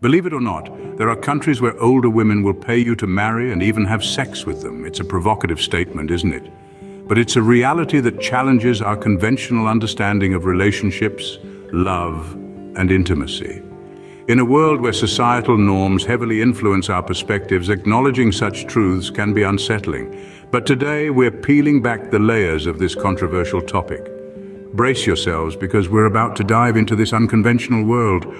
Believe it or not, there are countries where older women will pay you to marry and even have sex with them. It's a provocative statement, isn't it? But it's a reality that challenges our conventional understanding of relationships, love, and intimacy. In a world where societal norms heavily influence our perspectives, acknowledging such truths can be unsettling. But today, we're peeling back the layers of this controversial topic. Brace yourselves because we're about to dive into this unconventional world.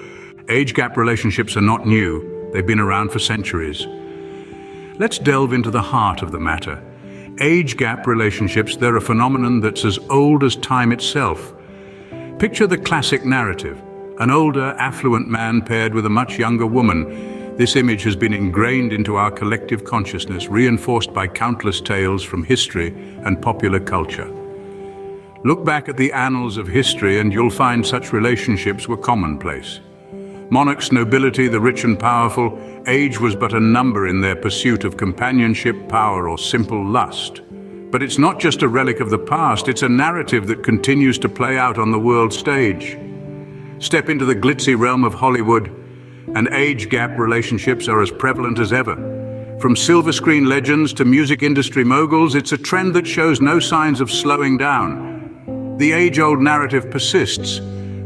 Age gap relationships are not new. They've been around for centuries. Let's delve into the heart of the matter. Age gap relationships, they're a phenomenon that's as old as time itself. Picture the classic narrative an older, affluent man paired with a much younger woman. This image has been ingrained into our collective consciousness, reinforced by countless tales from history and popular culture. Look back at the annals of history and you'll find such relationships were commonplace. Monarchs, nobility, the rich and powerful, age was but a number in their pursuit of companionship, power or simple lust. But it's not just a relic of the past, it's a narrative that continues to play out on the world stage. Step into the glitzy realm of Hollywood, and age gap relationships are as prevalent as ever. From silver screen legends to music industry moguls, it's a trend that shows no signs of slowing down. The age-old narrative persists.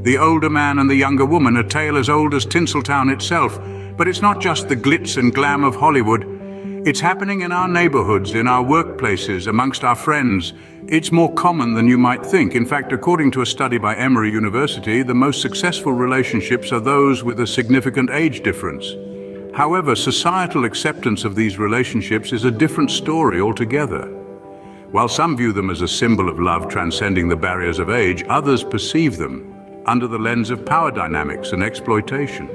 The older man and the younger woman, a tale as old as Tinseltown itself. But it's not just the glitz and glam of Hollywood. It's happening in our neighborhoods, in our workplaces, amongst our friends, it's more common than you might think. In fact, according to a study by Emory University, the most successful relationships are those with a significant age difference. However, societal acceptance of these relationships is a different story altogether. While some view them as a symbol of love transcending the barriers of age, others perceive them under the lens of power dynamics and exploitation.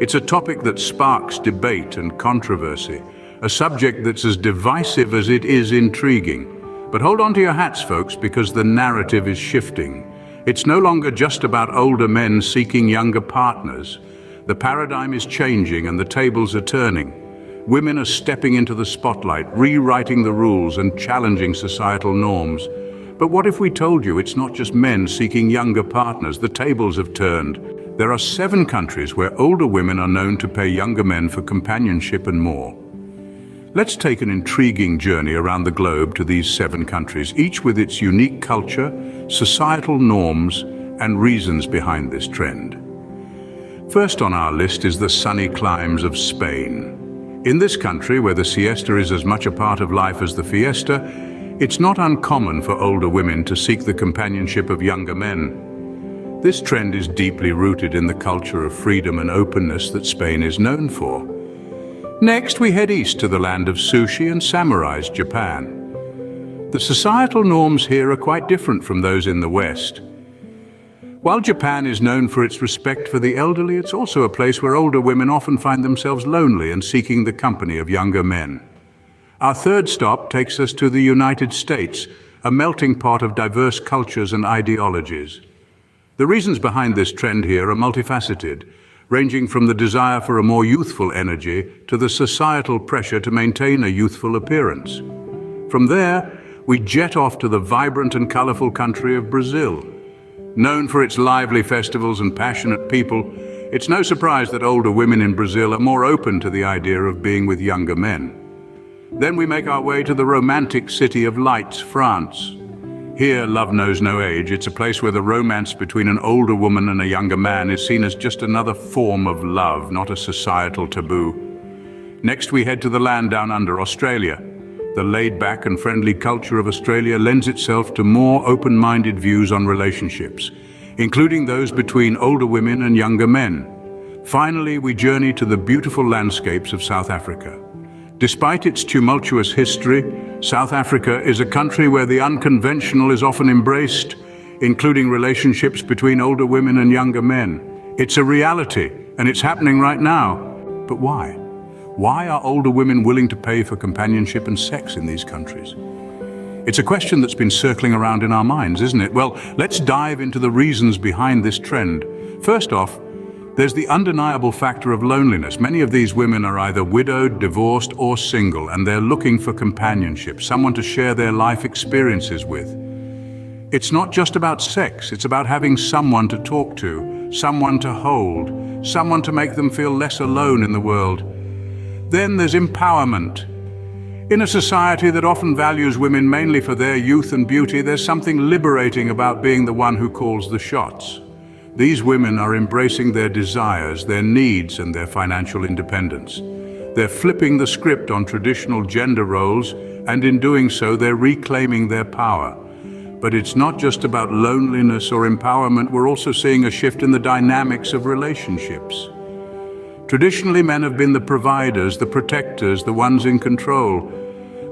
It's a topic that sparks debate and controversy, a subject that's as divisive as it is intriguing. But hold on to your hats, folks, because the narrative is shifting. It's no longer just about older men seeking younger partners. The paradigm is changing and the tables are turning. Women are stepping into the spotlight, rewriting the rules and challenging societal norms. But what if we told you it's not just men seeking younger partners? The tables have turned. There are seven countries where older women are known to pay younger men for companionship and more. Let's take an intriguing journey around the globe to these seven countries, each with its unique culture, societal norms, and reasons behind this trend. First on our list is the sunny climes of Spain. In this country, where the siesta is as much a part of life as the fiesta, it's not uncommon for older women to seek the companionship of younger men. This trend is deeply rooted in the culture of freedom and openness that Spain is known for. Next, we head east to the land of sushi and samurais, Japan. The societal norms here are quite different from those in the West. While Japan is known for its respect for the elderly, it's also a place where older women often find themselves lonely and seeking the company of younger men. Our third stop takes us to the United States, a melting pot of diverse cultures and ideologies. The reasons behind this trend here are multifaceted, ranging from the desire for a more youthful energy to the societal pressure to maintain a youthful appearance. From there, we jet off to the vibrant and colorful country of Brazil. Known for its lively festivals and passionate people, it's no surprise that older women in Brazil are more open to the idea of being with younger men. Then we make our way to the romantic city of Lights, France. Here, love knows no age. It's a place where the romance between an older woman and a younger man is seen as just another form of love, not a societal taboo. Next, we head to the land down under, Australia. The laid-back and friendly culture of Australia lends itself to more open-minded views on relationships, including those between older women and younger men. Finally, we journey to the beautiful landscapes of South Africa. Despite its tumultuous history, South Africa is a country where the unconventional is often embraced, including relationships between older women and younger men. It's a reality, and it's happening right now. But why? Why are older women willing to pay for companionship and sex in these countries? It's a question that's been circling around in our minds, isn't it? Well, let's dive into the reasons behind this trend. First off, there's the undeniable factor of loneliness. Many of these women are either widowed, divorced, or single, and they're looking for companionship, someone to share their life experiences with. It's not just about sex, it's about having someone to talk to, someone to hold, someone to make them feel less alone in the world. Then there's empowerment. In a society that often values women mainly for their youth and beauty, there's something liberating about being the one who calls the shots. These women are embracing their desires, their needs and their financial independence. They're flipping the script on traditional gender roles and in doing so they're reclaiming their power. But it's not just about loneliness or empowerment, we're also seeing a shift in the dynamics of relationships. Traditionally, men have been the providers, the protectors, the ones in control.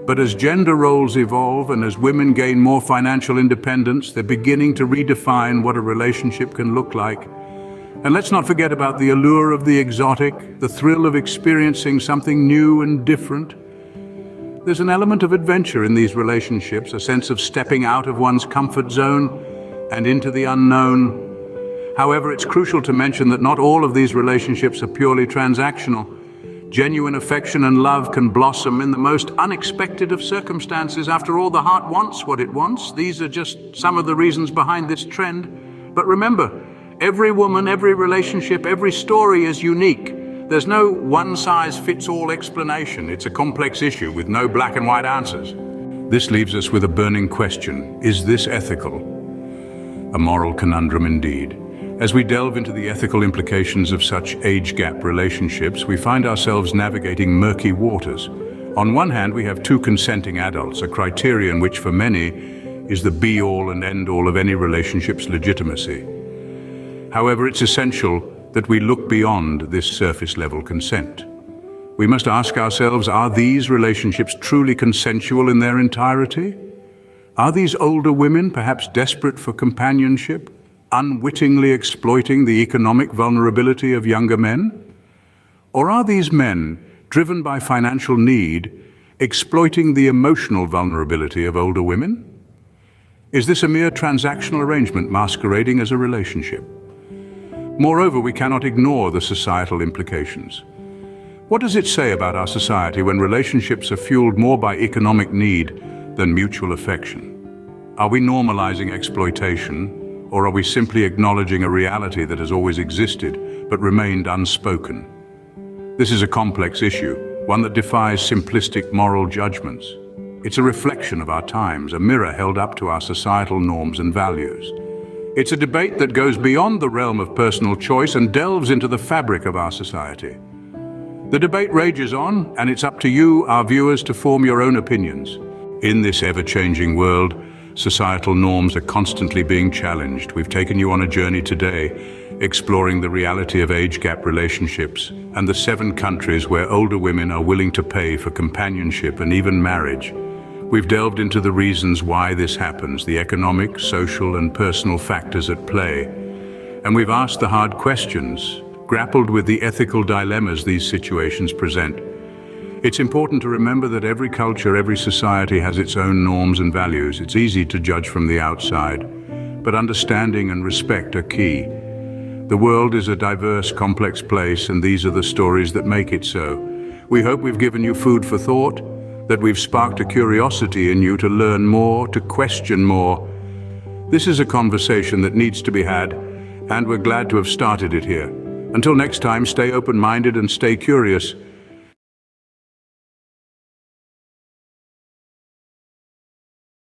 But as gender roles evolve and as women gain more financial independence, they're beginning to redefine what a relationship can look like. And let's not forget about the allure of the exotic, the thrill of experiencing something new and different. There's an element of adventure in these relationships, a sense of stepping out of one's comfort zone and into the unknown. However, it's crucial to mention that not all of these relationships are purely transactional. Genuine affection and love can blossom in the most unexpected of circumstances. After all, the heart wants what it wants. These are just some of the reasons behind this trend. But remember, Every woman, every relationship, every story is unique. There's no one-size-fits-all explanation. It's a complex issue with no black and white answers. This leaves us with a burning question. Is this ethical? A moral conundrum indeed. As we delve into the ethical implications of such age gap relationships, we find ourselves navigating murky waters. On one hand, we have two consenting adults, a criterion which for many is the be-all and end-all of any relationship's legitimacy. However, it's essential that we look beyond this surface-level consent. We must ask ourselves, are these relationships truly consensual in their entirety? Are these older women perhaps desperate for companionship, unwittingly exploiting the economic vulnerability of younger men? Or are these men, driven by financial need, exploiting the emotional vulnerability of older women? Is this a mere transactional arrangement masquerading as a relationship? Moreover, we cannot ignore the societal implications. What does it say about our society when relationships are fueled more by economic need than mutual affection? Are we normalizing exploitation, or are we simply acknowledging a reality that has always existed but remained unspoken? This is a complex issue, one that defies simplistic moral judgments. It's a reflection of our times, a mirror held up to our societal norms and values. It's a debate that goes beyond the realm of personal choice and delves into the fabric of our society. The debate rages on, and it's up to you, our viewers, to form your own opinions. In this ever-changing world, societal norms are constantly being challenged. We've taken you on a journey today, exploring the reality of age gap relationships and the seven countries where older women are willing to pay for companionship and even marriage. We've delved into the reasons why this happens, the economic, social and personal factors at play. And we've asked the hard questions, grappled with the ethical dilemmas these situations present. It's important to remember that every culture, every society has its own norms and values. It's easy to judge from the outside, but understanding and respect are key. The world is a diverse, complex place, and these are the stories that make it so. We hope we've given you food for thought, that we've sparked a curiosity in you to learn more, to question more. This is a conversation that needs to be had, and we're glad to have started it here. Until next time, stay open-minded and stay curious.